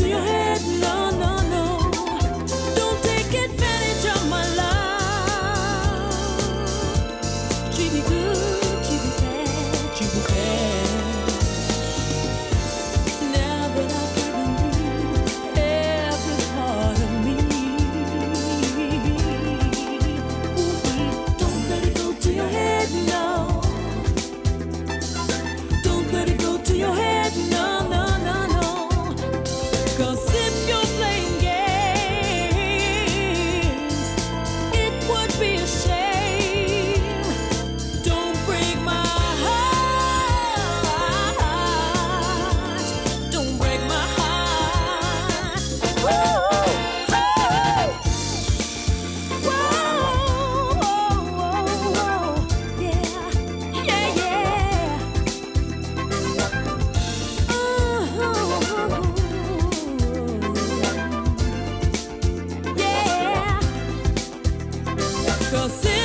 Treat me good. I'll see.